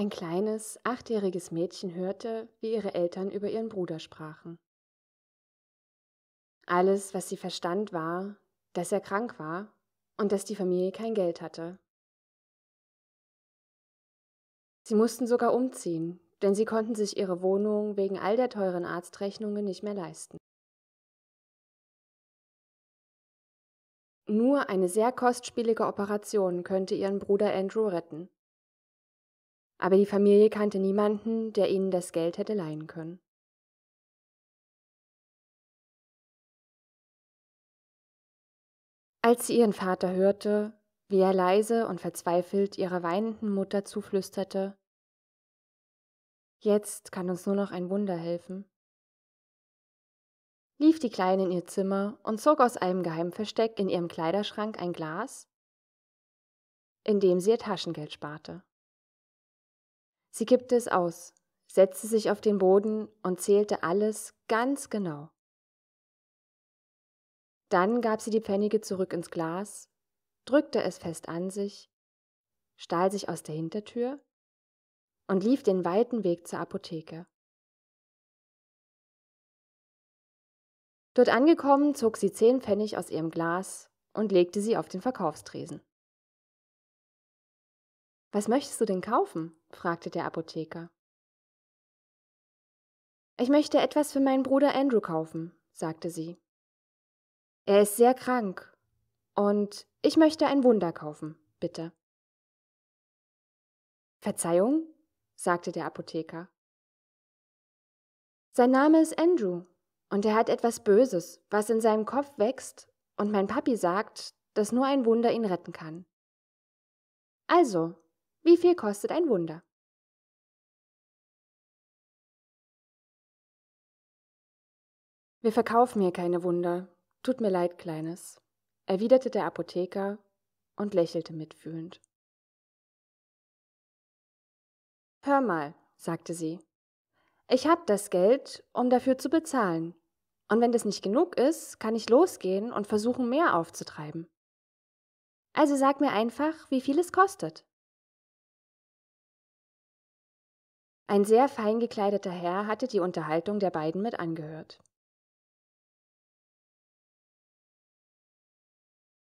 Ein kleines, achtjähriges Mädchen hörte, wie ihre Eltern über ihren Bruder sprachen. Alles, was sie verstand, war, dass er krank war und dass die Familie kein Geld hatte. Sie mussten sogar umziehen, denn sie konnten sich ihre Wohnung wegen all der teuren Arztrechnungen nicht mehr leisten. Nur eine sehr kostspielige Operation könnte ihren Bruder Andrew retten. Aber die Familie kannte niemanden, der ihnen das Geld hätte leihen können. Als sie ihren Vater hörte, wie er leise und verzweifelt ihrer weinenden Mutter zuflüsterte, Jetzt kann uns nur noch ein Wunder helfen, lief die Kleine in ihr Zimmer und zog aus einem Geheimversteck in ihrem Kleiderschrank ein Glas, in dem sie ihr Taschengeld sparte. Sie kippte es aus, setzte sich auf den Boden und zählte alles ganz genau. Dann gab sie die Pfennige zurück ins Glas, drückte es fest an sich, stahl sich aus der Hintertür und lief den weiten Weg zur Apotheke. Dort angekommen, zog sie zehn Pfennig aus ihrem Glas und legte sie auf den Verkaufstresen. Was möchtest du denn kaufen? fragte der Apotheker. Ich möchte etwas für meinen Bruder Andrew kaufen, sagte sie. Er ist sehr krank und ich möchte ein Wunder kaufen, bitte. Verzeihung, sagte der Apotheker. Sein Name ist Andrew, und er hat etwas Böses, was in seinem Kopf wächst, und mein Papi sagt, dass nur ein Wunder ihn retten kann. Also, wie viel kostet ein Wunder? Wir verkaufen hier keine Wunder. Tut mir leid, Kleines, erwiderte der Apotheker und lächelte mitfühlend. Hör mal, sagte sie, ich hab das Geld, um dafür zu bezahlen, und wenn das nicht genug ist, kann ich losgehen und versuchen, mehr aufzutreiben. Also sag mir einfach, wie viel es kostet. Ein sehr fein gekleideter Herr hatte die Unterhaltung der beiden mit angehört.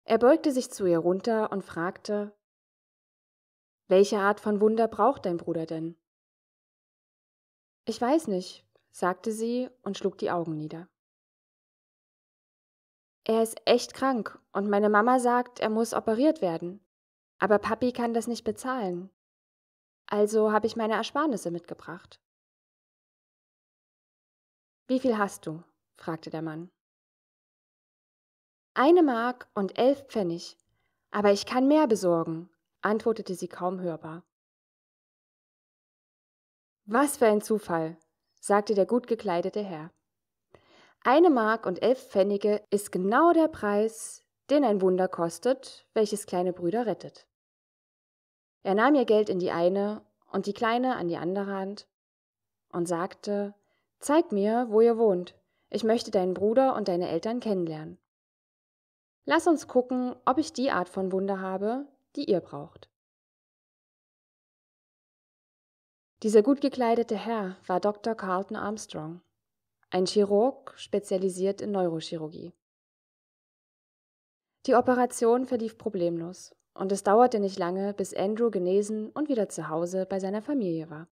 Er beugte sich zu ihr runter und fragte Welche Art von Wunder braucht dein Bruder denn? Ich weiß nicht, sagte sie und schlug die Augen nieder. Er ist echt krank und meine Mama sagt, er muss operiert werden. Aber Papi kann das nicht bezahlen. Also habe ich meine Ersparnisse mitgebracht. Wie viel hast du? fragte der Mann. Eine Mark und elf Pfennig, aber ich kann mehr besorgen, antwortete sie kaum hörbar. Was für ein Zufall, sagte der gut gekleidete Herr. Eine Mark und elf Pfennige ist genau der Preis, den ein Wunder kostet, welches kleine Brüder rettet. Er nahm ihr Geld in die eine und die Kleine an die andere Hand und sagte, Zeig mir, wo ihr wohnt. Ich möchte deinen Bruder und deine Eltern kennenlernen. Lass uns gucken, ob ich die Art von Wunder habe, die ihr braucht. Dieser gut gekleidete Herr war Dr. Carlton Armstrong ein Chirurg spezialisiert in Neurochirurgie. Die Operation verlief problemlos und es dauerte nicht lange, bis Andrew genesen und wieder zu Hause bei seiner Familie war.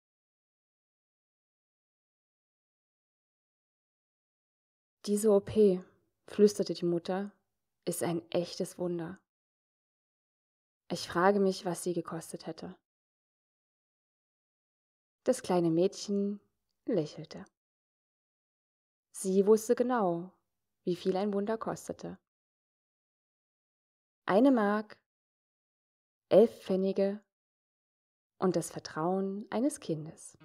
Diese OP, flüsterte die Mutter, ist ein echtes Wunder. Ich frage mich, was sie gekostet hätte. Das kleine Mädchen lächelte. Sie wusste genau, wie viel ein Wunder kostete. Eine Mark, elf Pfennige und das Vertrauen eines Kindes.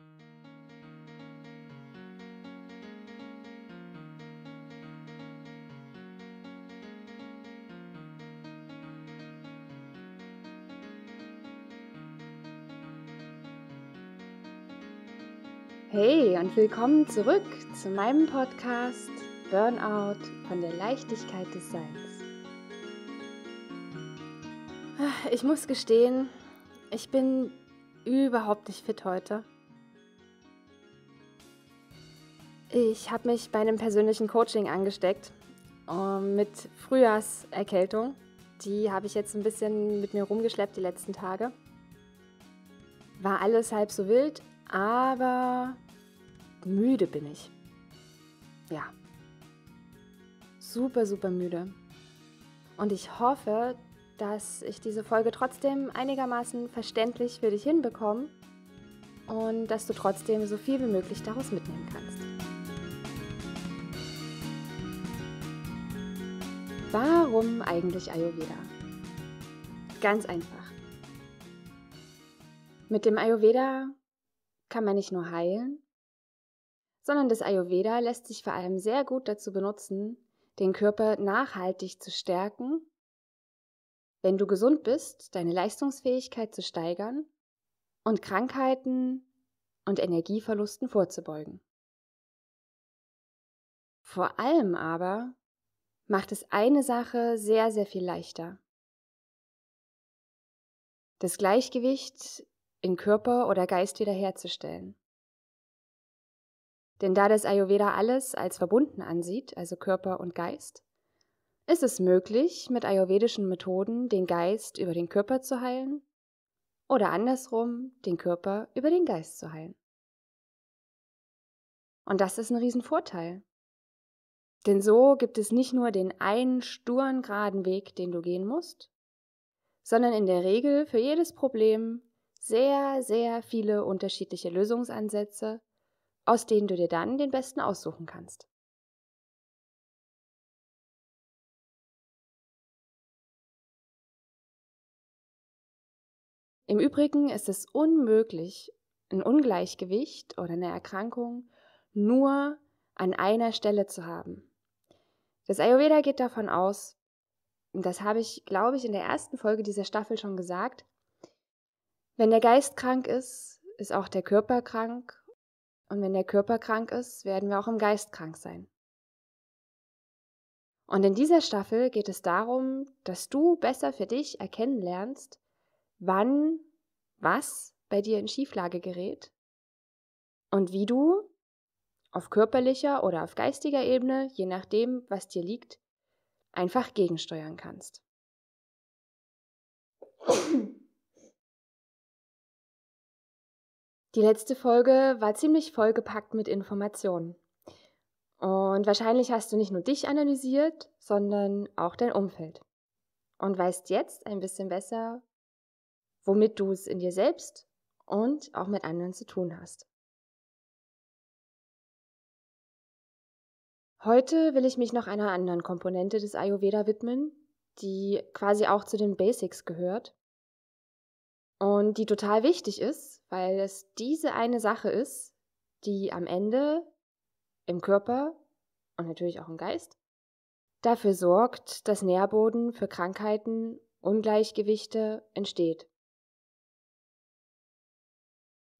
Hey und willkommen zurück zu meinem Podcast Burnout von der Leichtigkeit des Seins. Ich muss gestehen, ich bin überhaupt nicht fit heute. Ich habe mich bei einem persönlichen Coaching angesteckt uh, mit Frühjahrserkältung. Die habe ich jetzt ein bisschen mit mir rumgeschleppt die letzten Tage. War alles halb so wild, aber müde bin ich. Ja. Super, super müde. Und ich hoffe, dass ich diese Folge trotzdem einigermaßen verständlich für dich hinbekomme und dass du trotzdem so viel wie möglich daraus mitnehmen kannst. Warum eigentlich Ayurveda? Ganz einfach. Mit dem Ayurveda kann man nicht nur heilen, sondern das Ayurveda lässt sich vor allem sehr gut dazu benutzen, den Körper nachhaltig zu stärken, wenn du gesund bist, deine Leistungsfähigkeit zu steigern und Krankheiten und Energieverlusten vorzubeugen. Vor allem aber macht es eine Sache sehr, sehr viel leichter. Das Gleichgewicht in Körper oder Geist wiederherzustellen. Denn da das Ayurveda alles als verbunden ansieht, also Körper und Geist, ist es möglich, mit ayurvedischen Methoden den Geist über den Körper zu heilen oder andersrum den Körper über den Geist zu heilen. Und das ist ein Riesenvorteil. Denn so gibt es nicht nur den einen sturen geraden Weg, den du gehen musst, sondern in der Regel für jedes Problem sehr, sehr viele unterschiedliche Lösungsansätze, aus denen du dir dann den besten aussuchen kannst. Im Übrigen ist es unmöglich, ein Ungleichgewicht oder eine Erkrankung nur an einer Stelle zu haben. Das Ayurveda geht davon aus, und das habe ich, glaube ich, in der ersten Folge dieser Staffel schon gesagt, wenn der Geist krank ist, ist auch der Körper krank. Und wenn der Körper krank ist, werden wir auch im Geist krank sein. Und in dieser Staffel geht es darum, dass du besser für dich erkennen lernst, wann was bei dir in Schieflage gerät und wie du auf körperlicher oder auf geistiger Ebene, je nachdem, was dir liegt, einfach gegensteuern kannst. Die letzte Folge war ziemlich vollgepackt mit Informationen. Und wahrscheinlich hast du nicht nur dich analysiert, sondern auch dein Umfeld. Und weißt jetzt ein bisschen besser, womit du es in dir selbst und auch mit anderen zu tun hast. Heute will ich mich noch einer anderen Komponente des Ayurveda widmen, die quasi auch zu den Basics gehört und die total wichtig ist, weil es diese eine Sache ist, die am Ende im Körper und natürlich auch im Geist dafür sorgt, dass Nährboden für Krankheiten, Ungleichgewichte entsteht.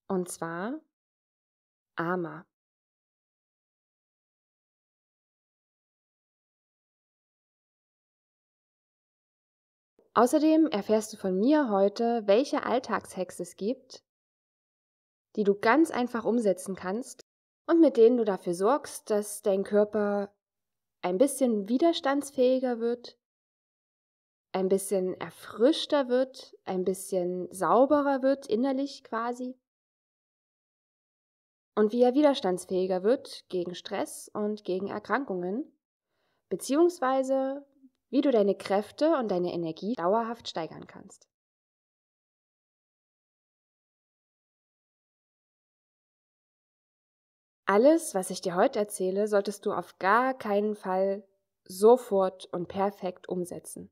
Und zwar Ama. Außerdem erfährst du von mir heute, welche Alltagshacks es gibt, die du ganz einfach umsetzen kannst und mit denen du dafür sorgst, dass dein Körper ein bisschen widerstandsfähiger wird, ein bisschen erfrischter wird, ein bisschen sauberer wird, innerlich quasi. Und wie er widerstandsfähiger wird gegen Stress und gegen Erkrankungen, beziehungsweise wie du deine Kräfte und deine Energie dauerhaft steigern kannst. Alles, was ich dir heute erzähle, solltest du auf gar keinen Fall sofort und perfekt umsetzen.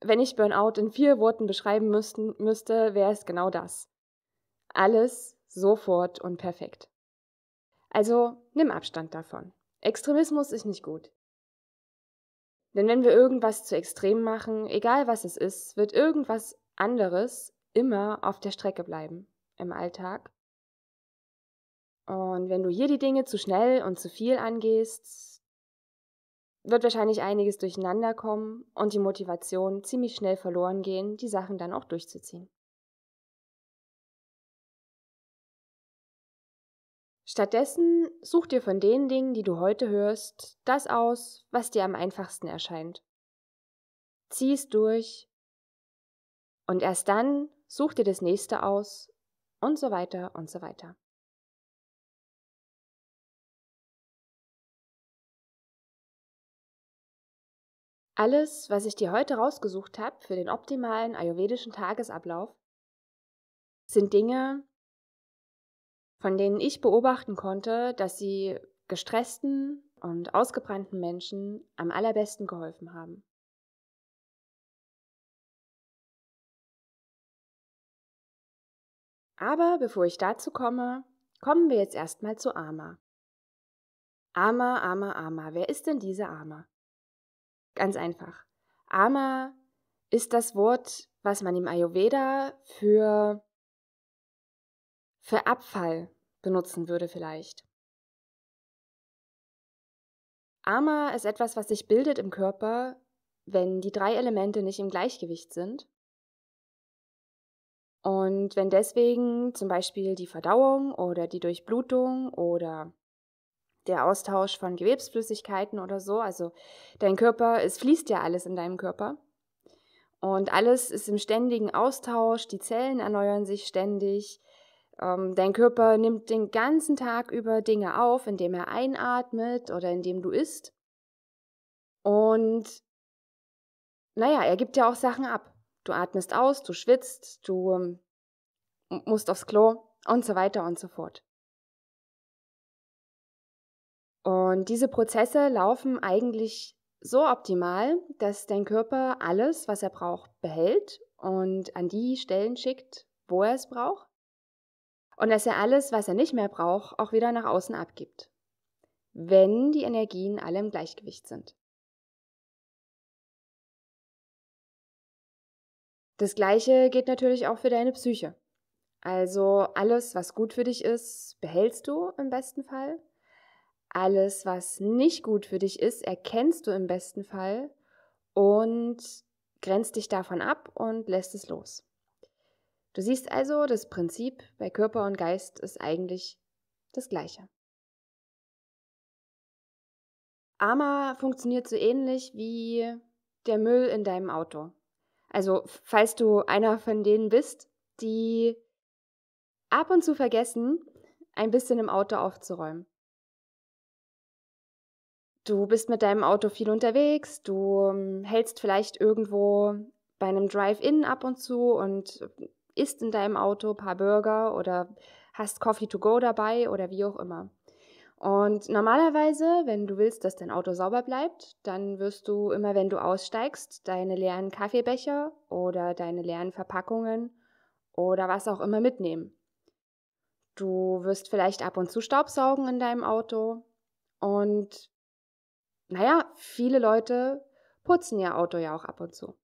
Wenn ich Burnout in vier Worten beschreiben müssten, müsste, wäre es genau das. Alles sofort und perfekt. Also nimm Abstand davon. Extremismus ist nicht gut. Denn wenn wir irgendwas zu extrem machen, egal was es ist, wird irgendwas anderes immer auf der Strecke bleiben im Alltag. Und wenn du hier die Dinge zu schnell und zu viel angehst, wird wahrscheinlich einiges durcheinander kommen und die Motivation ziemlich schnell verloren gehen, die Sachen dann auch durchzuziehen. Stattdessen such dir von den Dingen, die du heute hörst, das aus, was dir am einfachsten erscheint. Zieh es durch und erst dann such dir das nächste aus und so weiter und so weiter. Alles, was ich dir heute rausgesucht habe für den optimalen ayurvedischen Tagesablauf, sind Dinge, von denen ich beobachten konnte, dass sie gestressten und ausgebrannten Menschen am allerbesten geholfen haben. Aber bevor ich dazu komme, kommen wir jetzt erstmal zu Ama. Ama, Ama, Ama. Wer ist denn diese Ama? Ganz einfach. Ama ist das Wort, was man im Ayurveda für, für Abfall benutzen würde vielleicht. Ama ist etwas, was sich bildet im Körper, wenn die drei Elemente nicht im Gleichgewicht sind. Und wenn deswegen zum Beispiel die Verdauung oder die Durchblutung oder der Austausch von Gewebsflüssigkeiten oder so. Also dein Körper, es fließt ja alles in deinem Körper. Und alles ist im ständigen Austausch, die Zellen erneuern sich ständig. Ähm, dein Körper nimmt den ganzen Tag über Dinge auf, indem er einatmet oder indem du isst. Und naja, er gibt ja auch Sachen ab. Du atmest aus, du schwitzt, du ähm, musst aufs Klo und so weiter und so fort. Und diese Prozesse laufen eigentlich so optimal, dass dein Körper alles, was er braucht, behält und an die Stellen schickt, wo er es braucht. Und dass er alles, was er nicht mehr braucht, auch wieder nach außen abgibt. Wenn die Energien alle im Gleichgewicht sind. Das gleiche geht natürlich auch für deine Psyche. Also alles, was gut für dich ist, behältst du im besten Fall alles, was nicht gut für dich ist, erkennst du im besten Fall und grenzt dich davon ab und lässt es los. Du siehst also, das Prinzip bei Körper und Geist ist eigentlich das gleiche. Ama funktioniert so ähnlich wie der Müll in deinem Auto. Also, falls du einer von denen bist, die ab und zu vergessen, ein bisschen im Auto aufzuräumen. Du bist mit deinem Auto viel unterwegs, du ähm, hältst vielleicht irgendwo bei einem Drive-In ab und zu und isst in deinem Auto ein paar Burger oder hast Coffee to go dabei oder wie auch immer. Und normalerweise, wenn du willst, dass dein Auto sauber bleibt, dann wirst du immer, wenn du aussteigst, deine leeren Kaffeebecher oder deine leeren Verpackungen oder was auch immer mitnehmen. Du wirst vielleicht ab und zu Staubsaugen in deinem Auto und naja, viele Leute putzen ihr Auto ja auch ab und zu.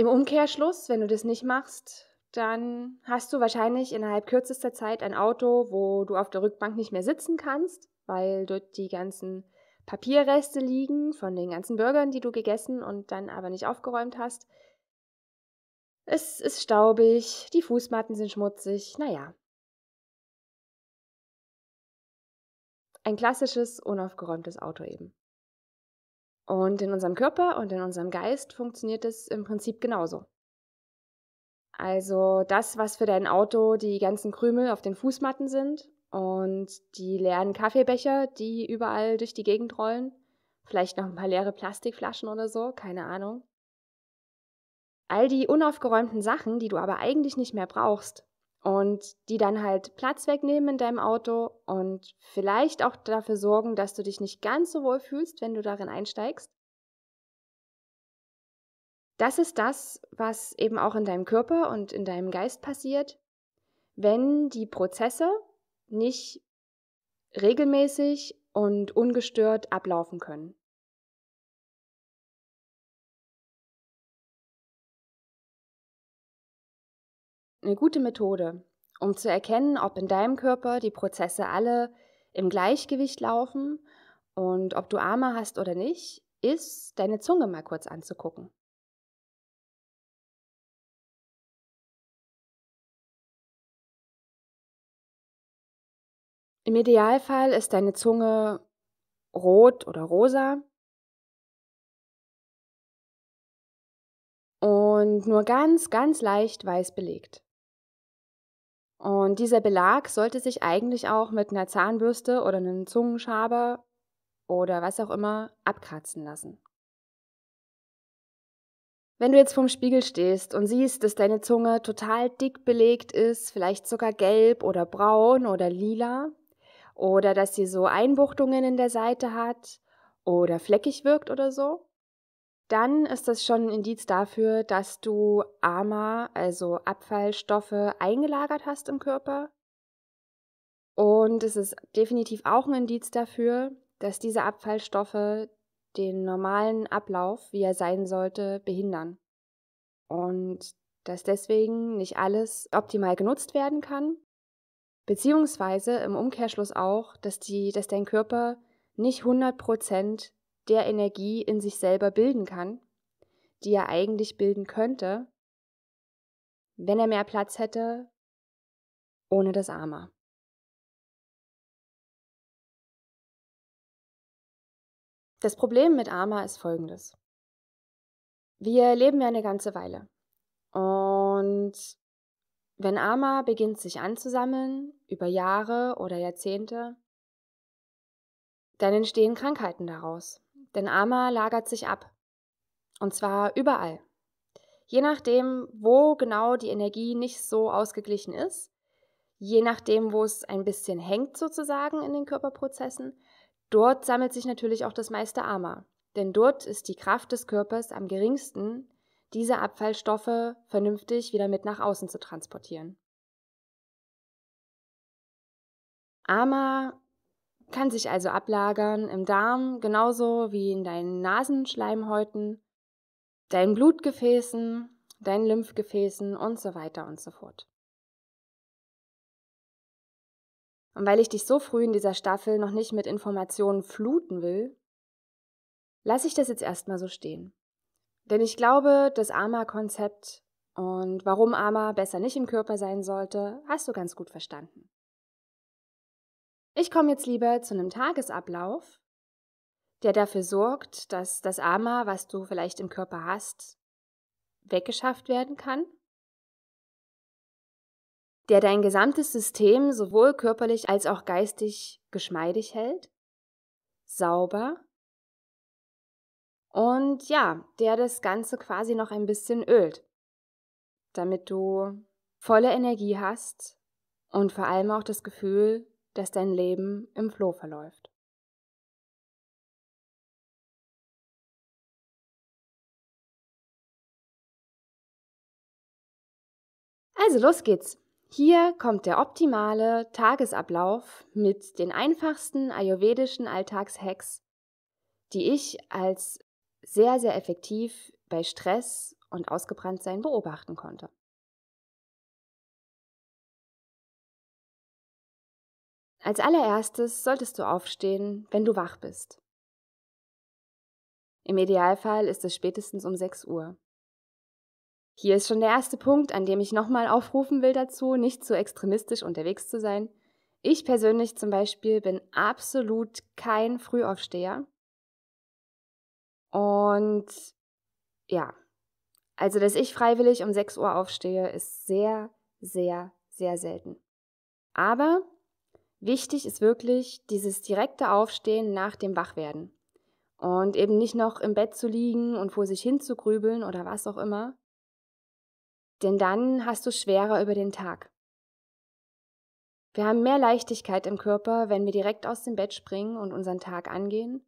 Im Umkehrschluss, wenn du das nicht machst, dann hast du wahrscheinlich innerhalb kürzester Zeit ein Auto, wo du auf der Rückbank nicht mehr sitzen kannst, weil dort die ganzen Papierreste liegen von den ganzen Burgern, die du gegessen und dann aber nicht aufgeräumt hast. Es ist staubig, die Fußmatten sind schmutzig, naja, Ein klassisches, unaufgeräumtes Auto eben. Und in unserem Körper und in unserem Geist funktioniert es im Prinzip genauso. Also das, was für dein Auto die ganzen Krümel auf den Fußmatten sind und die leeren Kaffeebecher, die überall durch die Gegend rollen, vielleicht noch ein paar leere Plastikflaschen oder so, keine Ahnung. All die unaufgeräumten Sachen, die du aber eigentlich nicht mehr brauchst, und die dann halt Platz wegnehmen in deinem Auto und vielleicht auch dafür sorgen, dass du dich nicht ganz so wohl fühlst, wenn du darin einsteigst. Das ist das, was eben auch in deinem Körper und in deinem Geist passiert, wenn die Prozesse nicht regelmäßig und ungestört ablaufen können. eine gute Methode, um zu erkennen, ob in deinem Körper die Prozesse alle im Gleichgewicht laufen und ob du Arme hast oder nicht, ist, deine Zunge mal kurz anzugucken. Im Idealfall ist deine Zunge rot oder rosa. Und nur ganz, ganz leicht weiß belegt. Und dieser Belag sollte sich eigentlich auch mit einer Zahnbürste oder einem Zungenschaber oder was auch immer abkratzen lassen. Wenn du jetzt vorm Spiegel stehst und siehst, dass deine Zunge total dick belegt ist, vielleicht sogar gelb oder braun oder lila, oder dass sie so Einbuchtungen in der Seite hat oder fleckig wirkt oder so, dann ist das schon ein Indiz dafür, dass du AMA, also Abfallstoffe, eingelagert hast im Körper. Und es ist definitiv auch ein Indiz dafür, dass diese Abfallstoffe den normalen Ablauf, wie er sein sollte, behindern. Und dass deswegen nicht alles optimal genutzt werden kann, beziehungsweise im Umkehrschluss auch, dass, die, dass dein Körper nicht 100% der Energie in sich selber bilden kann, die er eigentlich bilden könnte, wenn er mehr Platz hätte ohne das Armer. Das Problem mit Ama ist folgendes. Wir leben ja eine ganze Weile. Und wenn Ama beginnt sich anzusammeln, über Jahre oder Jahrzehnte, dann entstehen Krankheiten daraus. Denn Ama lagert sich ab. Und zwar überall. Je nachdem, wo genau die Energie nicht so ausgeglichen ist, je nachdem, wo es ein bisschen hängt sozusagen in den Körperprozessen, Dort sammelt sich natürlich auch das meiste Ama, denn dort ist die Kraft des Körpers am geringsten, diese Abfallstoffe vernünftig wieder mit nach außen zu transportieren. Ama kann sich also ablagern im Darm genauso wie in deinen Nasenschleimhäuten, deinen Blutgefäßen, deinen Lymphgefäßen und so weiter und so fort. Und weil ich dich so früh in dieser Staffel noch nicht mit Informationen fluten will, lasse ich das jetzt erstmal so stehen. Denn ich glaube, das AMA-Konzept und warum AMA besser nicht im Körper sein sollte, hast du ganz gut verstanden. Ich komme jetzt lieber zu einem Tagesablauf, der dafür sorgt, dass das AMA, was du vielleicht im Körper hast, weggeschafft werden kann. Der dein gesamtes System sowohl körperlich als auch geistig geschmeidig hält, sauber. Und ja, der das Ganze quasi noch ein bisschen ölt, damit du volle Energie hast und vor allem auch das Gefühl, dass dein Leben im Floh verläuft. Also los geht's. Hier kommt der optimale Tagesablauf mit den einfachsten ayurvedischen Alltagshacks, die ich als sehr, sehr effektiv bei Stress und Ausgebranntsein beobachten konnte. Als allererstes solltest du aufstehen, wenn du wach bist. Im Idealfall ist es spätestens um 6 Uhr. Hier ist schon der erste Punkt, an dem ich nochmal aufrufen will dazu, nicht zu extremistisch unterwegs zu sein. Ich persönlich zum Beispiel bin absolut kein Frühaufsteher. Und ja, also dass ich freiwillig um 6 Uhr aufstehe, ist sehr, sehr, sehr selten. Aber wichtig ist wirklich dieses direkte Aufstehen nach dem Wachwerden. Und eben nicht noch im Bett zu liegen und vor sich hin zu grübeln oder was auch immer, denn dann hast du schwerer über den Tag. Wir haben mehr Leichtigkeit im Körper, wenn wir direkt aus dem Bett springen und unseren Tag angehen,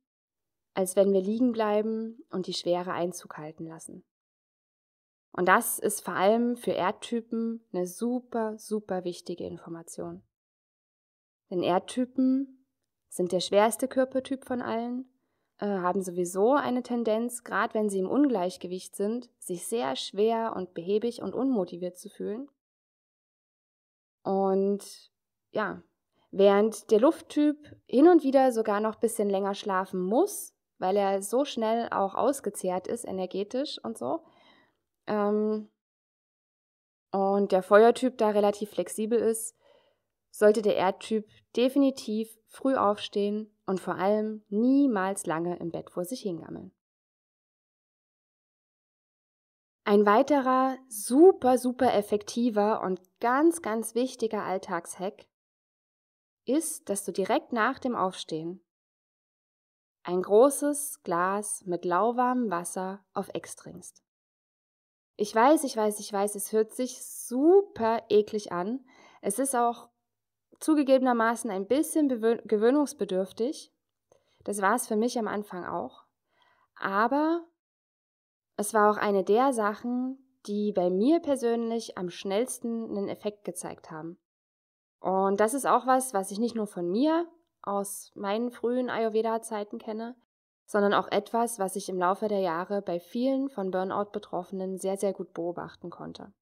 als wenn wir liegen bleiben und die Schwere Einzug halten lassen. Und das ist vor allem für Erdtypen eine super, super wichtige Information. Denn Erdtypen sind der schwerste Körpertyp von allen äh, haben sowieso eine Tendenz, gerade wenn sie im Ungleichgewicht sind, sich sehr schwer und behäbig und unmotiviert zu fühlen. Und ja, während der Lufttyp hin und wieder sogar noch ein bisschen länger schlafen muss, weil er so schnell auch ausgezehrt ist, energetisch und so. Ähm, und der Feuertyp da relativ flexibel ist, sollte der Erdtyp definitiv früh aufstehen und vor allem niemals lange im Bett vor sich hingammeln. Ein weiterer super, super effektiver und ganz, ganz wichtiger Alltagshack ist, dass du direkt nach dem Aufstehen ein großes Glas mit lauwarmem Wasser auf Ex trinkst. Ich weiß, ich weiß, ich weiß, es hört sich super eklig an. Es ist auch zugegebenermaßen ein bisschen gewöhnungsbedürftig. Das war es für mich am Anfang auch. Aber es war auch eine der Sachen, die bei mir persönlich am schnellsten einen Effekt gezeigt haben. Und das ist auch was, was ich nicht nur von mir aus meinen frühen Ayurveda-Zeiten kenne, sondern auch etwas, was ich im Laufe der Jahre bei vielen von Burnout-Betroffenen sehr, sehr gut beobachten konnte.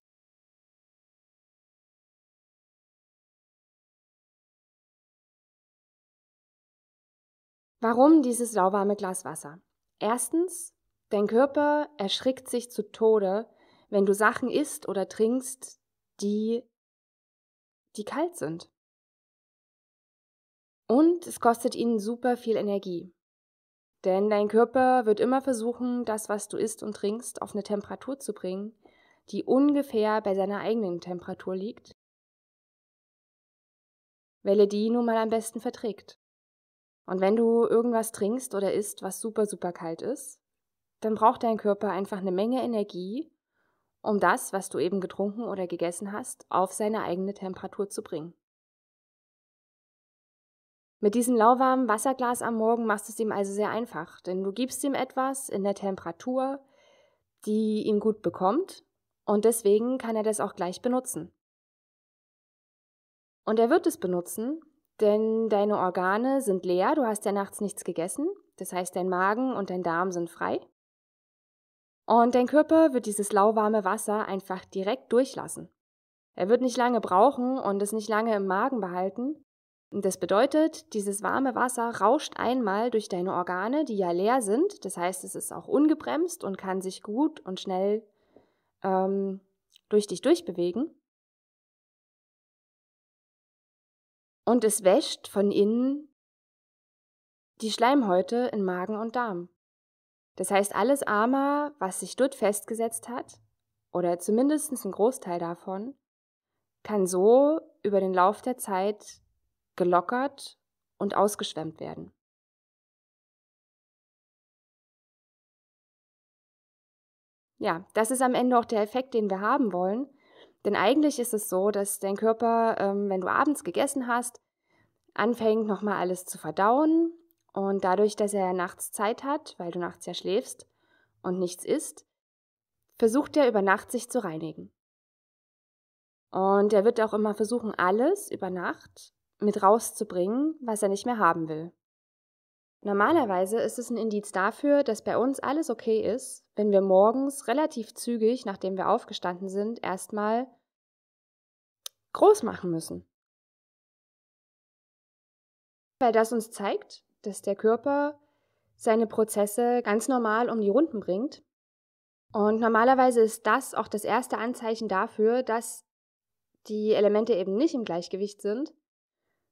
Warum dieses lauwarme Glas Wasser? Erstens, dein Körper erschrickt sich zu Tode, wenn du Sachen isst oder trinkst, die, die kalt sind. Und es kostet ihn super viel Energie. Denn dein Körper wird immer versuchen, das, was du isst und trinkst, auf eine Temperatur zu bringen, die ungefähr bei seiner eigenen Temperatur liegt, weil er die nun mal am besten verträgt. Und wenn du irgendwas trinkst oder isst, was super, super kalt ist, dann braucht dein Körper einfach eine Menge Energie, um das, was du eben getrunken oder gegessen hast, auf seine eigene Temperatur zu bringen. Mit diesem lauwarmen Wasserglas am Morgen machst du es ihm also sehr einfach, denn du gibst ihm etwas in der Temperatur, die ihm gut bekommt, und deswegen kann er das auch gleich benutzen. Und er wird es benutzen, denn deine Organe sind leer, du hast ja nachts nichts gegessen, das heißt dein Magen und dein Darm sind frei. Und dein Körper wird dieses lauwarme Wasser einfach direkt durchlassen. Er wird nicht lange brauchen und es nicht lange im Magen behalten. Und das bedeutet, dieses warme Wasser rauscht einmal durch deine Organe, die ja leer sind. Das heißt, es ist auch ungebremst und kann sich gut und schnell ähm, durch dich durchbewegen. Und es wäscht von innen die Schleimhäute in Magen und Darm. Das heißt, alles Ama, was sich dort festgesetzt hat, oder zumindest ein Großteil davon, kann so über den Lauf der Zeit gelockert und ausgeschwemmt werden. Ja, das ist am Ende auch der Effekt, den wir haben wollen. Denn eigentlich ist es so, dass dein Körper, ähm, wenn du abends gegessen hast, anfängt nochmal alles zu verdauen. Und dadurch, dass er nachts Zeit hat, weil du nachts ja schläfst und nichts isst, versucht er über Nacht sich zu reinigen. Und er wird auch immer versuchen, alles über Nacht mit rauszubringen, was er nicht mehr haben will. Normalerweise ist es ein Indiz dafür, dass bei uns alles okay ist, wenn wir morgens relativ zügig, nachdem wir aufgestanden sind, erstmal groß machen müssen. Weil das uns zeigt, dass der Körper seine Prozesse ganz normal um die Runden bringt. Und normalerweise ist das auch das erste Anzeichen dafür, dass die Elemente eben nicht im Gleichgewicht sind,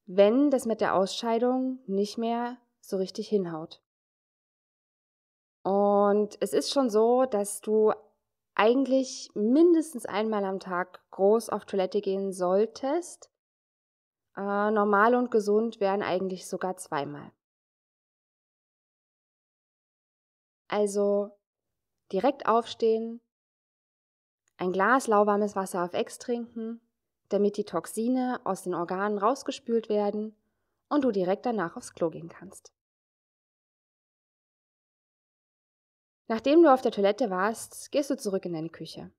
wenn das mit der Ausscheidung nicht mehr so richtig hinhaut. Und es ist schon so, dass du eigentlich mindestens einmal am Tag groß auf Toilette gehen solltest. Äh, normal und gesund wären eigentlich sogar zweimal. Also direkt aufstehen, ein Glas lauwarmes Wasser auf Ex trinken, damit die Toxine aus den Organen rausgespült werden und du direkt danach aufs Klo gehen kannst. Nachdem du auf der Toilette warst, gehst du zurück in deine Küche.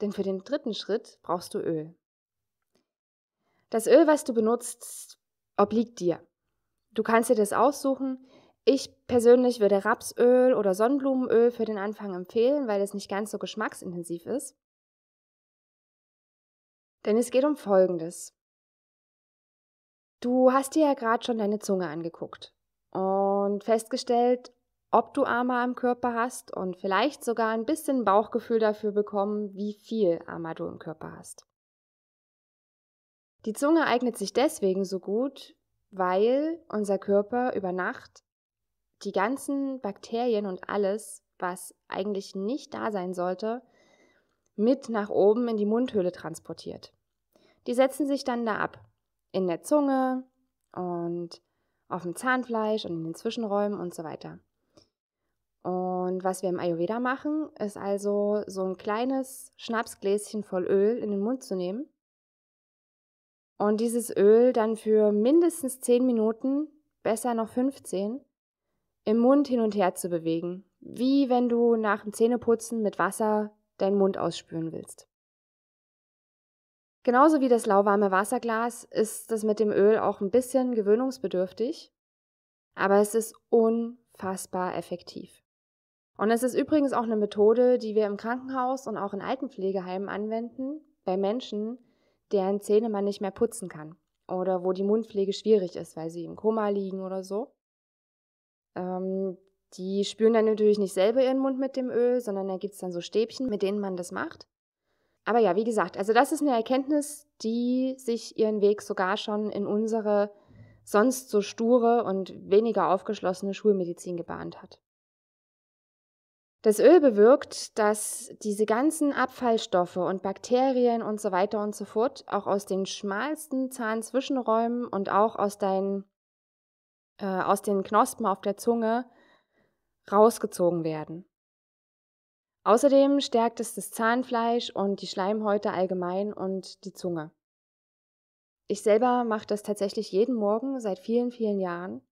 Denn für den dritten Schritt brauchst du Öl. Das Öl, was du benutzt, obliegt dir. Du kannst dir das aussuchen. Ich persönlich würde Rapsöl oder Sonnenblumenöl für den Anfang empfehlen, weil es nicht ganz so geschmacksintensiv ist. Denn es geht um Folgendes. Du hast dir ja gerade schon deine Zunge angeguckt und festgestellt, ob du Ama am Körper hast und vielleicht sogar ein bisschen Bauchgefühl dafür bekommen, wie viel Ama du im Körper hast. Die Zunge eignet sich deswegen so gut, weil unser Körper über Nacht die ganzen Bakterien und alles, was eigentlich nicht da sein sollte, mit nach oben in die Mundhöhle transportiert. Die setzen sich dann da ab. In der Zunge und auf dem Zahnfleisch und in den Zwischenräumen und so weiter. Und was wir im Ayurveda machen, ist also so ein kleines Schnapsgläschen voll Öl in den Mund zu nehmen und dieses Öl dann für mindestens 10 Minuten, besser noch 15, im Mund hin und her zu bewegen. Wie wenn du nach dem Zähneputzen mit Wasser deinen Mund ausspüren willst. Genauso wie das lauwarme Wasserglas ist das mit dem Öl auch ein bisschen gewöhnungsbedürftig, aber es ist unfassbar effektiv. Und es ist übrigens auch eine Methode, die wir im Krankenhaus und auch in Altenpflegeheimen anwenden, bei Menschen, deren Zähne man nicht mehr putzen kann oder wo die Mundpflege schwierig ist, weil sie im Koma liegen oder so. Ähm, die spüren dann natürlich nicht selber ihren Mund mit dem Öl, sondern da gibt es dann so Stäbchen, mit denen man das macht. Aber ja, wie gesagt, also das ist eine Erkenntnis, die sich ihren Weg sogar schon in unsere sonst so sture und weniger aufgeschlossene Schulmedizin gebahnt hat. Das Öl bewirkt, dass diese ganzen Abfallstoffe und Bakterien und so weiter und so fort auch aus den schmalsten Zahnzwischenräumen und auch aus, dein, äh, aus den Knospen auf der Zunge rausgezogen werden. Außerdem stärkt es das Zahnfleisch und die Schleimhäute allgemein und die Zunge. Ich selber mache das tatsächlich jeden Morgen seit vielen, vielen Jahren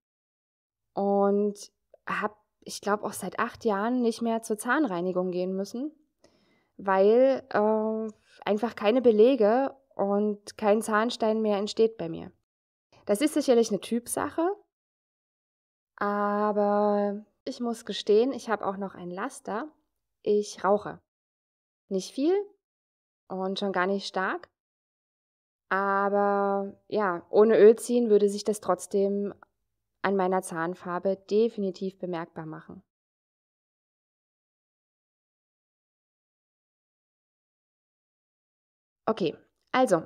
und habe ich glaube, auch seit acht Jahren nicht mehr zur Zahnreinigung gehen müssen, weil äh, einfach keine Belege und kein Zahnstein mehr entsteht bei mir. Das ist sicherlich eine Typsache, aber ich muss gestehen, ich habe auch noch ein Laster. Ich rauche. Nicht viel und schon gar nicht stark. Aber ja, ohne Öl ziehen würde sich das trotzdem an meiner Zahnfarbe definitiv bemerkbar machen. Okay, also,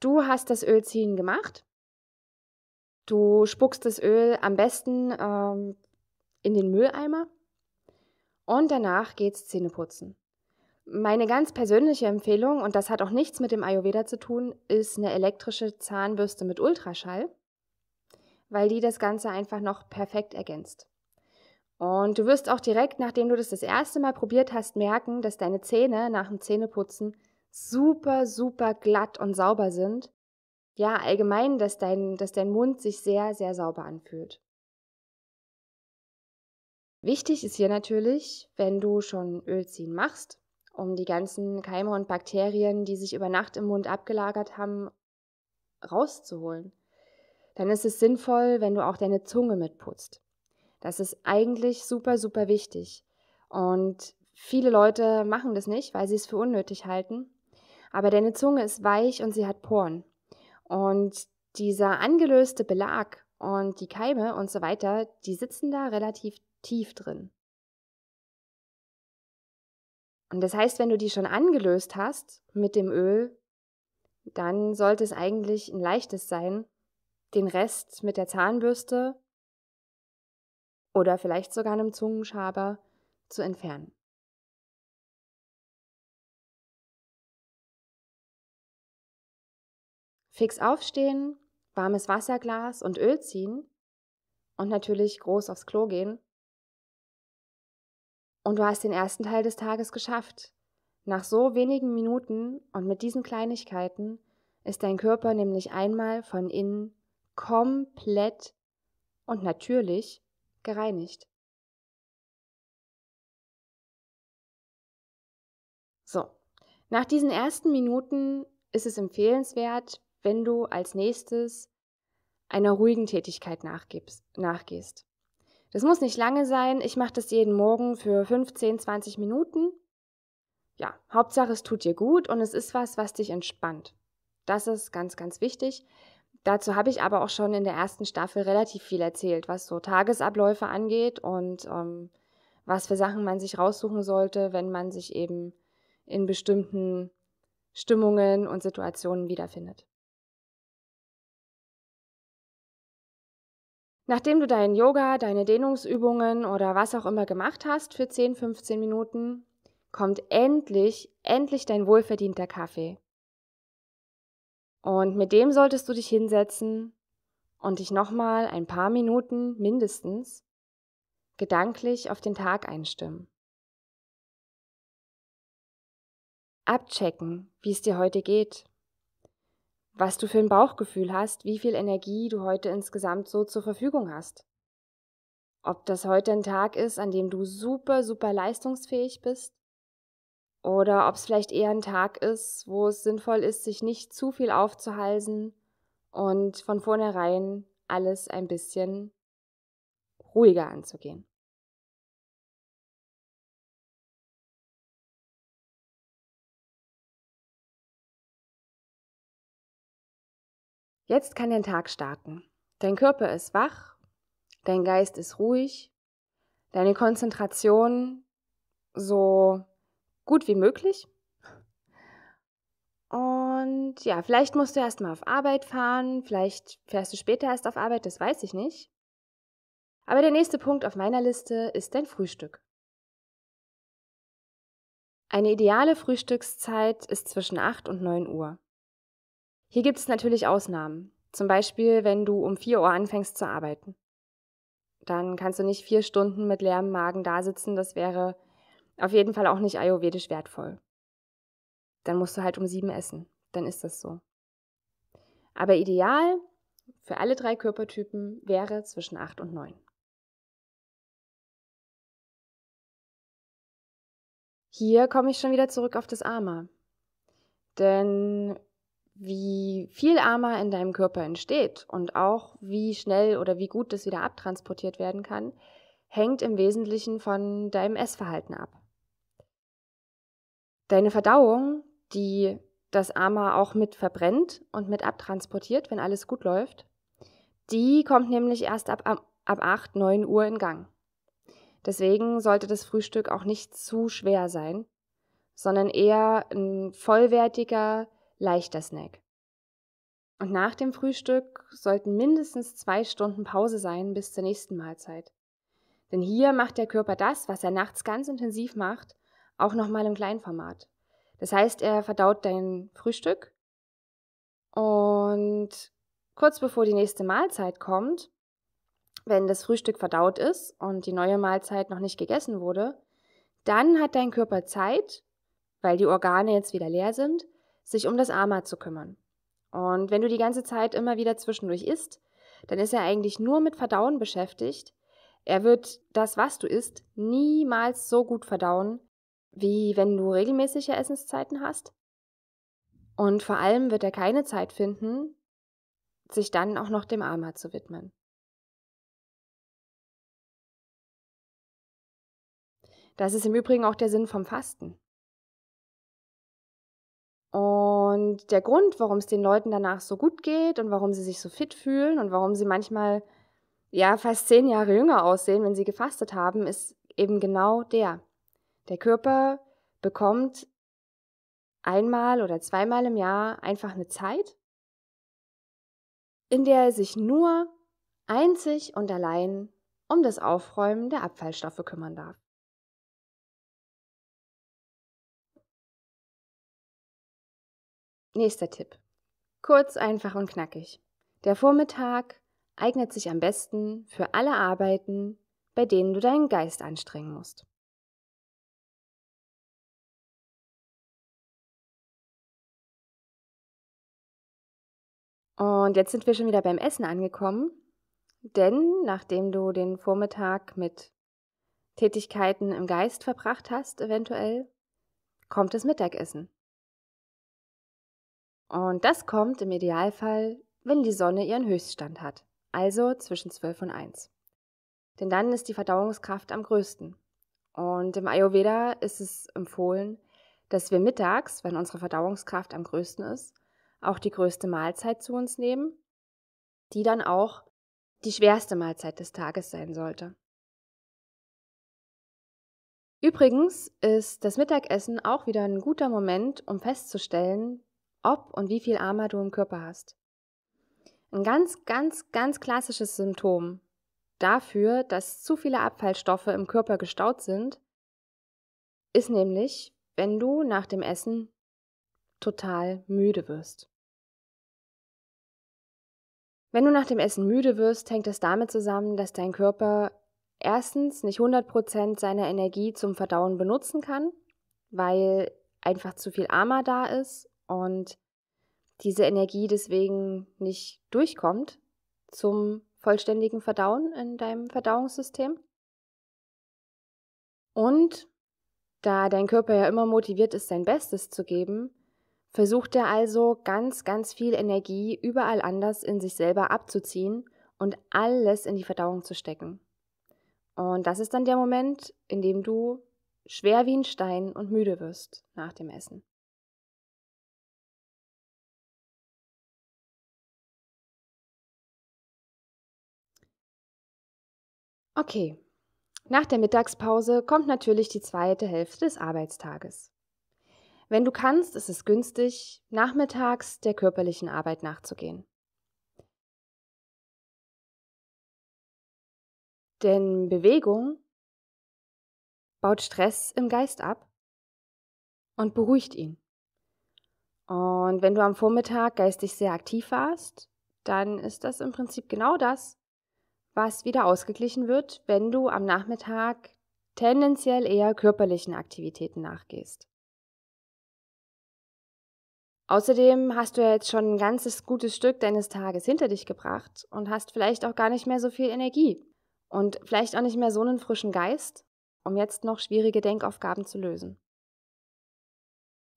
du hast das Ölziehen gemacht. Du spuckst das Öl am besten ähm, in den Mülleimer und danach geht's Zähneputzen. Meine ganz persönliche Empfehlung, und das hat auch nichts mit dem Ayurveda zu tun, ist eine elektrische Zahnbürste mit Ultraschall weil die das Ganze einfach noch perfekt ergänzt. Und du wirst auch direkt, nachdem du das das erste Mal probiert hast, merken, dass deine Zähne nach dem Zähneputzen super, super glatt und sauber sind. Ja, allgemein, dass dein, dass dein Mund sich sehr, sehr sauber anfühlt. Wichtig ist hier natürlich, wenn du schon Ölziehen machst, um die ganzen Keime und Bakterien, die sich über Nacht im Mund abgelagert haben, rauszuholen dann ist es sinnvoll, wenn du auch deine Zunge mitputzt. Das ist eigentlich super, super wichtig. Und viele Leute machen das nicht, weil sie es für unnötig halten. Aber deine Zunge ist weich und sie hat Poren. Und dieser angelöste Belag und die Keime und so weiter, die sitzen da relativ tief drin. Und das heißt, wenn du die schon angelöst hast mit dem Öl, dann sollte es eigentlich ein leichtes sein, den Rest mit der Zahnbürste oder vielleicht sogar einem Zungenschaber zu entfernen. Fix aufstehen, warmes Wasserglas und Öl ziehen und natürlich groß aufs Klo gehen. Und du hast den ersten Teil des Tages geschafft. Nach so wenigen Minuten und mit diesen Kleinigkeiten ist dein Körper nämlich einmal von innen komplett und natürlich gereinigt. So, nach diesen ersten Minuten ist es empfehlenswert, wenn du als nächstes einer ruhigen Tätigkeit nachgibst, nachgehst. Das muss nicht lange sein. Ich mache das jeden Morgen für 15, 20 Minuten. Ja, Hauptsache es tut dir gut und es ist was, was dich entspannt. Das ist ganz, ganz wichtig. Dazu habe ich aber auch schon in der ersten Staffel relativ viel erzählt, was so Tagesabläufe angeht und ähm, was für Sachen man sich raussuchen sollte, wenn man sich eben in bestimmten Stimmungen und Situationen wiederfindet. Nachdem du deinen Yoga, deine Dehnungsübungen oder was auch immer gemacht hast für 10, 15 Minuten, kommt endlich, endlich dein wohlverdienter Kaffee. Und mit dem solltest du dich hinsetzen und dich nochmal ein paar Minuten mindestens gedanklich auf den Tag einstimmen. Abchecken, wie es dir heute geht, was du für ein Bauchgefühl hast, wie viel Energie du heute insgesamt so zur Verfügung hast. Ob das heute ein Tag ist, an dem du super, super leistungsfähig bist, oder ob es vielleicht eher ein Tag ist, wo es sinnvoll ist, sich nicht zu viel aufzuhalsen und von vornherein alles ein bisschen ruhiger anzugehen. Jetzt kann dein Tag starten. Dein Körper ist wach, dein Geist ist ruhig, deine Konzentration so gut wie möglich. Und ja, vielleicht musst du erstmal auf Arbeit fahren, vielleicht fährst du später erst auf Arbeit, das weiß ich nicht. Aber der nächste Punkt auf meiner Liste ist dein Frühstück. Eine ideale Frühstückszeit ist zwischen 8 und 9 Uhr. Hier gibt es natürlich Ausnahmen. Zum Beispiel, wenn du um 4 Uhr anfängst zu arbeiten. Dann kannst du nicht vier Stunden mit leerem Magen dasitzen. Das wäre auf jeden Fall auch nicht ayurvedisch wertvoll. Dann musst du halt um sieben essen. Dann ist das so. Aber ideal für alle drei Körpertypen wäre zwischen 8 und 9. Hier komme ich schon wieder zurück auf das Ama. Denn wie viel Ama in deinem Körper entsteht und auch wie schnell oder wie gut das wieder abtransportiert werden kann, hängt im Wesentlichen von deinem Essverhalten ab. Deine Verdauung, die das Ama auch mit verbrennt und mit abtransportiert, wenn alles gut läuft, die kommt nämlich erst ab, ab 8, 9 Uhr in Gang. Deswegen sollte das Frühstück auch nicht zu schwer sein, sondern eher ein vollwertiger, leichter Snack. Und nach dem Frühstück sollten mindestens zwei Stunden Pause sein bis zur nächsten Mahlzeit. Denn hier macht der Körper das, was er nachts ganz intensiv macht, auch nochmal im Kleinformat. Das heißt, er verdaut dein Frühstück und kurz bevor die nächste Mahlzeit kommt, wenn das Frühstück verdaut ist und die neue Mahlzeit noch nicht gegessen wurde, dann hat dein Körper Zeit, weil die Organe jetzt wieder leer sind, sich um das Ama zu kümmern. Und wenn du die ganze Zeit immer wieder zwischendurch isst, dann ist er eigentlich nur mit Verdauen beschäftigt. Er wird das, was du isst, niemals so gut verdauen, wie wenn du regelmäßige Essenszeiten hast. Und vor allem wird er keine Zeit finden, sich dann auch noch dem Ama zu widmen. Das ist im Übrigen auch der Sinn vom Fasten. Und der Grund, warum es den Leuten danach so gut geht und warum sie sich so fit fühlen und warum sie manchmal ja fast zehn Jahre jünger aussehen, wenn sie gefastet haben, ist eben genau der. Der Körper bekommt einmal oder zweimal im Jahr einfach eine Zeit, in der er sich nur einzig und allein um das Aufräumen der Abfallstoffe kümmern darf. Nächster Tipp. Kurz, einfach und knackig. Der Vormittag eignet sich am besten für alle Arbeiten, bei denen du deinen Geist anstrengen musst. Und jetzt sind wir schon wieder beim Essen angekommen, denn nachdem du den Vormittag mit Tätigkeiten im Geist verbracht hast, eventuell, kommt das Mittagessen. Und das kommt im Idealfall, wenn die Sonne ihren Höchststand hat, also zwischen 12 und 1. Denn dann ist die Verdauungskraft am größten. Und im Ayurveda ist es empfohlen, dass wir mittags, wenn unsere Verdauungskraft am größten ist, auch die größte Mahlzeit zu uns nehmen, die dann auch die schwerste Mahlzeit des Tages sein sollte. Übrigens ist das Mittagessen auch wieder ein guter Moment, um festzustellen, ob und wie viel Ama du im Körper hast. Ein ganz, ganz, ganz klassisches Symptom dafür, dass zu viele Abfallstoffe im Körper gestaut sind, ist nämlich, wenn du nach dem Essen total müde wirst. Wenn du nach dem Essen müde wirst, hängt das damit zusammen, dass dein Körper erstens nicht 100% seiner Energie zum Verdauen benutzen kann, weil einfach zu viel Armer da ist und diese Energie deswegen nicht durchkommt zum vollständigen Verdauen in deinem Verdauungssystem. Und da dein Körper ja immer motiviert ist, sein Bestes zu geben, versucht er also ganz, ganz viel Energie überall anders in sich selber abzuziehen und alles in die Verdauung zu stecken. Und das ist dann der Moment, in dem du schwer wie ein Stein und müde wirst nach dem Essen. Okay, nach der Mittagspause kommt natürlich die zweite Hälfte des Arbeitstages. Wenn du kannst, ist es günstig, nachmittags der körperlichen Arbeit nachzugehen. Denn Bewegung baut Stress im Geist ab und beruhigt ihn. Und wenn du am Vormittag geistig sehr aktiv warst, dann ist das im Prinzip genau das, was wieder ausgeglichen wird, wenn du am Nachmittag tendenziell eher körperlichen Aktivitäten nachgehst. Außerdem hast du ja jetzt schon ein ganzes gutes Stück deines Tages hinter dich gebracht und hast vielleicht auch gar nicht mehr so viel Energie und vielleicht auch nicht mehr so einen frischen Geist, um jetzt noch schwierige Denkaufgaben zu lösen.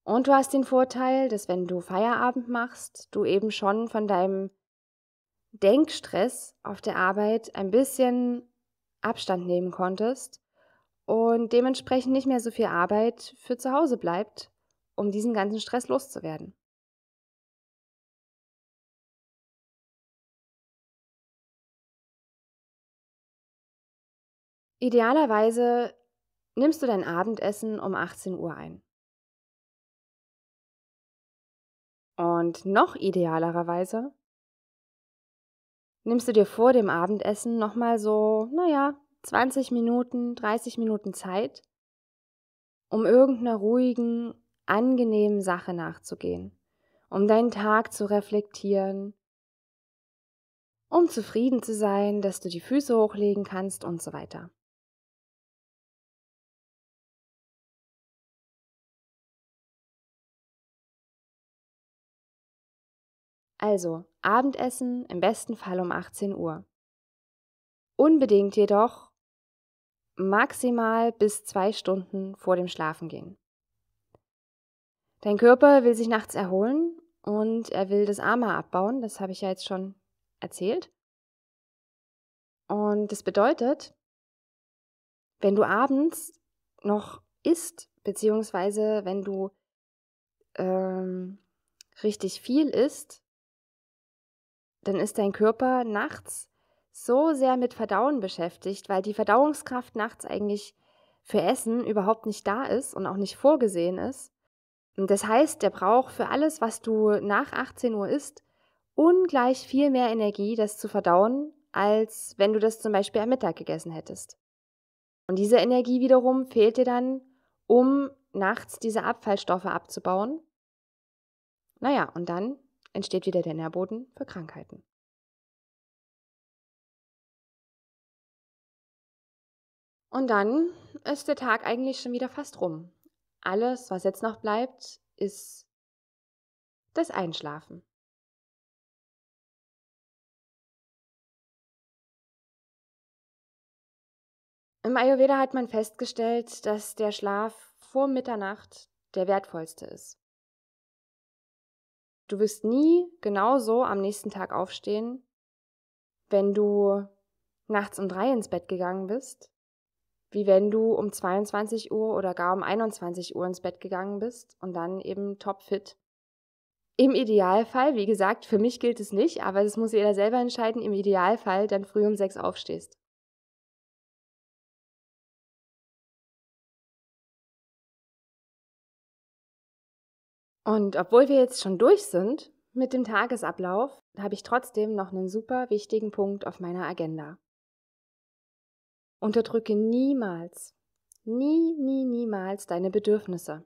Und du hast den Vorteil, dass wenn du Feierabend machst, du eben schon von deinem Denkstress auf der Arbeit ein bisschen Abstand nehmen konntest und dementsprechend nicht mehr so viel Arbeit für zu Hause bleibt, um diesen ganzen Stress loszuwerden. Idealerweise nimmst du dein Abendessen um 18 Uhr ein. Und noch idealerweise nimmst du dir vor dem Abendessen nochmal so, naja, 20 Minuten, 30 Minuten Zeit, um irgendeiner ruhigen, angenehmen Sache nachzugehen, um deinen Tag zu reflektieren, um zufrieden zu sein, dass du die Füße hochlegen kannst und so weiter. Also Abendessen im besten Fall um 18 Uhr. Unbedingt jedoch maximal bis zwei Stunden vor dem Schlafengehen. Dein Körper will sich nachts erholen und er will das Armer abbauen, das habe ich ja jetzt schon erzählt. Und das bedeutet, wenn du abends noch isst, beziehungsweise wenn du ähm, richtig viel isst, dann ist dein Körper nachts so sehr mit Verdauen beschäftigt, weil die Verdauungskraft nachts eigentlich für Essen überhaupt nicht da ist und auch nicht vorgesehen ist. Und das heißt, der braucht für alles, was du nach 18 Uhr isst, ungleich viel mehr Energie, das zu verdauen, als wenn du das zum Beispiel am Mittag gegessen hättest. Und diese Energie wiederum fehlt dir dann, um nachts diese Abfallstoffe abzubauen. Naja, und dann entsteht wieder der Nährboden für Krankheiten. Und dann ist der Tag eigentlich schon wieder fast rum. Alles, was jetzt noch bleibt, ist das Einschlafen. Im Ayurveda hat man festgestellt, dass der Schlaf vor Mitternacht der wertvollste ist. Du wirst nie genauso am nächsten Tag aufstehen, wenn du nachts um drei ins Bett gegangen bist, wie wenn du um 22 Uhr oder gar um 21 Uhr ins Bett gegangen bist und dann eben topfit. Im Idealfall, wie gesagt, für mich gilt es nicht, aber das muss jeder selber entscheiden, im Idealfall dann früh um sechs aufstehst. Und obwohl wir jetzt schon durch sind mit dem Tagesablauf, habe ich trotzdem noch einen super wichtigen Punkt auf meiner Agenda. Unterdrücke niemals, nie, nie, niemals deine Bedürfnisse.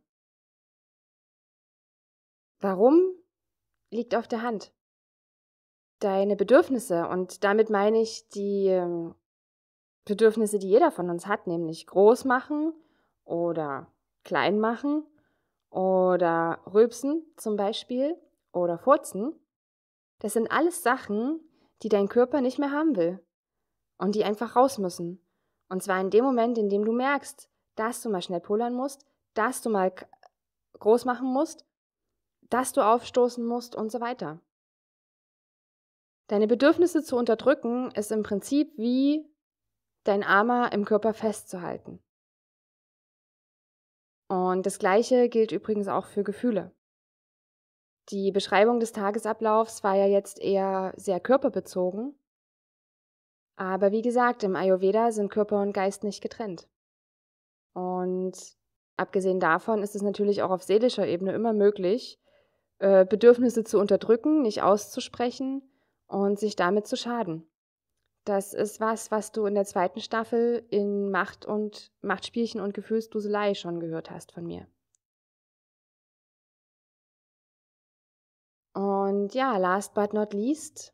Warum? Liegt auf der Hand. Deine Bedürfnisse, und damit meine ich die ähm, Bedürfnisse, die jeder von uns hat, nämlich groß machen oder klein machen oder rülpsen zum Beispiel oder furzen, das sind alles Sachen, die dein Körper nicht mehr haben will und die einfach raus müssen. Und zwar in dem Moment, in dem du merkst, dass du mal schnell pullern musst, dass du mal groß machen musst, dass du aufstoßen musst und so weiter. Deine Bedürfnisse zu unterdrücken ist im Prinzip wie dein Armer im Körper festzuhalten. Und das Gleiche gilt übrigens auch für Gefühle. Die Beschreibung des Tagesablaufs war ja jetzt eher sehr körperbezogen. Aber wie gesagt, im Ayurveda sind Körper und Geist nicht getrennt. Und abgesehen davon ist es natürlich auch auf seelischer Ebene immer möglich, äh, Bedürfnisse zu unterdrücken, nicht auszusprechen und sich damit zu schaden. Das ist was, was du in der zweiten Staffel in Macht und Machtspielchen und Gefühlsduselei schon gehört hast von mir. Und ja, last but not least,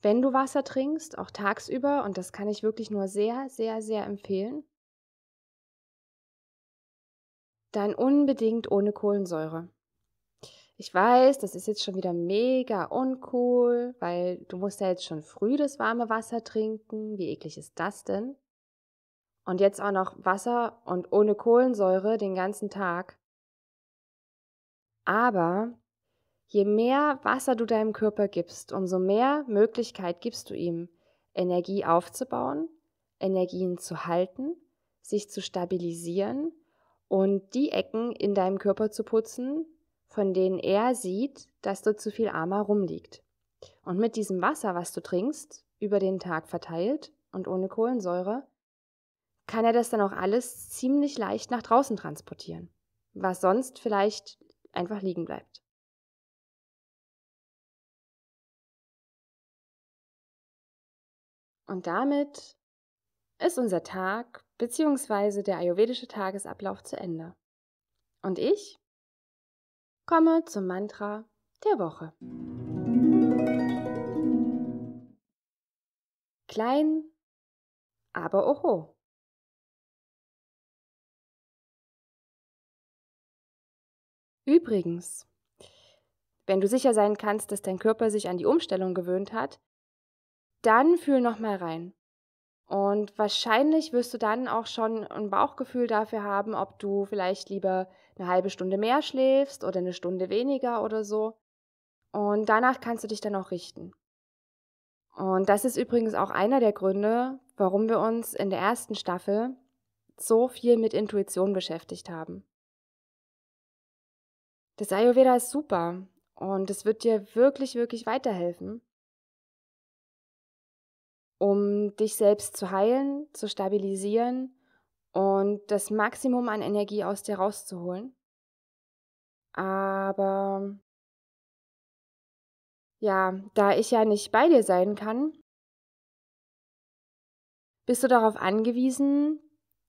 wenn du Wasser trinkst, auch tagsüber, und das kann ich wirklich nur sehr, sehr, sehr empfehlen, dann unbedingt ohne Kohlensäure. Ich weiß, das ist jetzt schon wieder mega uncool, weil du musst ja jetzt schon früh das warme Wasser trinken. Wie eklig ist das denn? Und jetzt auch noch Wasser und ohne Kohlensäure den ganzen Tag. Aber je mehr Wasser du deinem Körper gibst, umso mehr Möglichkeit gibst du ihm, Energie aufzubauen, Energien zu halten, sich zu stabilisieren und die Ecken in deinem Körper zu putzen, von denen er sieht, dass dort zu viel Ama rumliegt. Und mit diesem Wasser, was du trinkst, über den Tag verteilt und ohne Kohlensäure, kann er das dann auch alles ziemlich leicht nach draußen transportieren, was sonst vielleicht einfach liegen bleibt. Und damit ist unser Tag bzw. der ayurvedische Tagesablauf zu Ende. Und ich komme zum Mantra der Woche. Klein, aber oho. Übrigens, wenn du sicher sein kannst, dass dein Körper sich an die Umstellung gewöhnt hat, dann fühl noch mal rein. Und wahrscheinlich wirst du dann auch schon ein Bauchgefühl dafür haben, ob du vielleicht lieber eine halbe Stunde mehr schläfst oder eine Stunde weniger oder so. Und danach kannst du dich dann auch richten. Und das ist übrigens auch einer der Gründe, warum wir uns in der ersten Staffel so viel mit Intuition beschäftigt haben. Das Ayurveda ist super und es wird dir wirklich, wirklich weiterhelfen um dich selbst zu heilen, zu stabilisieren und das Maximum an Energie aus dir rauszuholen. Aber ja, da ich ja nicht bei dir sein kann, bist du darauf angewiesen,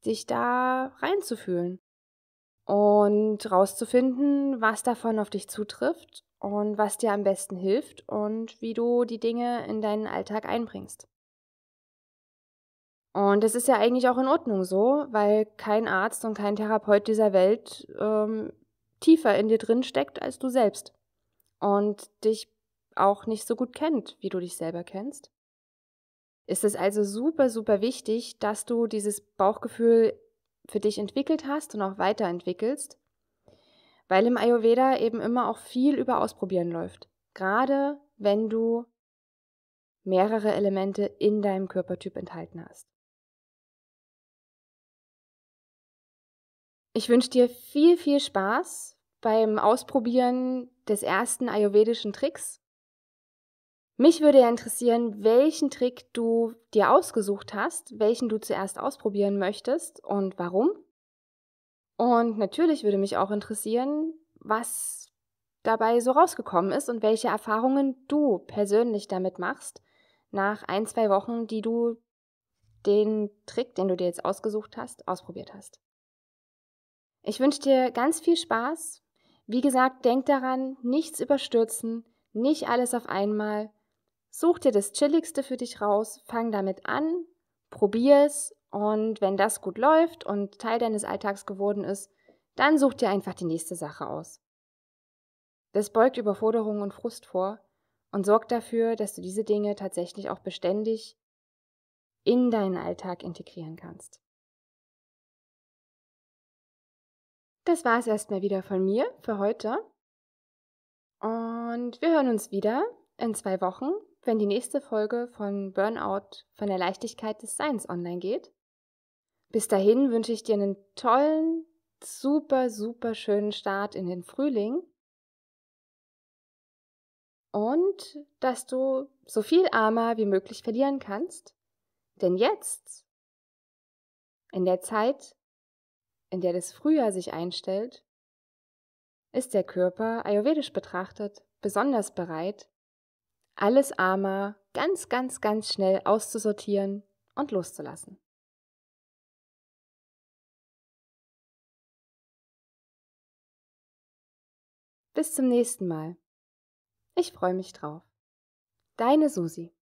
dich da reinzufühlen und rauszufinden, was davon auf dich zutrifft und was dir am besten hilft und wie du die Dinge in deinen Alltag einbringst. Und das ist ja eigentlich auch in Ordnung so, weil kein Arzt und kein Therapeut dieser Welt ähm, tiefer in dir drin steckt als du selbst und dich auch nicht so gut kennt, wie du dich selber kennst. Ist es also super, super wichtig, dass du dieses Bauchgefühl für dich entwickelt hast und auch weiterentwickelst, weil im Ayurveda eben immer auch viel über Ausprobieren läuft. Gerade wenn du mehrere Elemente in deinem Körpertyp enthalten hast. Ich wünsche dir viel, viel Spaß beim Ausprobieren des ersten ayurvedischen Tricks. Mich würde ja interessieren, welchen Trick du dir ausgesucht hast, welchen du zuerst ausprobieren möchtest und warum. Und natürlich würde mich auch interessieren, was dabei so rausgekommen ist und welche Erfahrungen du persönlich damit machst, nach ein, zwei Wochen, die du den Trick, den du dir jetzt ausgesucht hast, ausprobiert hast. Ich wünsche dir ganz viel Spaß. Wie gesagt, denk daran, nichts überstürzen, nicht alles auf einmal. Such dir das Chilligste für dich raus, fang damit an, probier es und wenn das gut läuft und Teil deines Alltags geworden ist, dann such dir einfach die nächste Sache aus. Das beugt Überforderung und Frust vor und sorgt dafür, dass du diese Dinge tatsächlich auch beständig in deinen Alltag integrieren kannst. Das war es erstmal wieder von mir für heute. Und wir hören uns wieder in zwei Wochen, wenn die nächste Folge von Burnout von der Leichtigkeit des Seins online geht. Bis dahin wünsche ich dir einen tollen, super, super schönen Start in den Frühling und dass du so viel Armer wie möglich verlieren kannst. Denn jetzt, in der Zeit, in der das Frühjahr sich einstellt, ist der Körper ayurvedisch betrachtet besonders bereit, alles Ama ganz, ganz, ganz schnell auszusortieren und loszulassen. Bis zum nächsten Mal. Ich freue mich drauf. Deine Susi.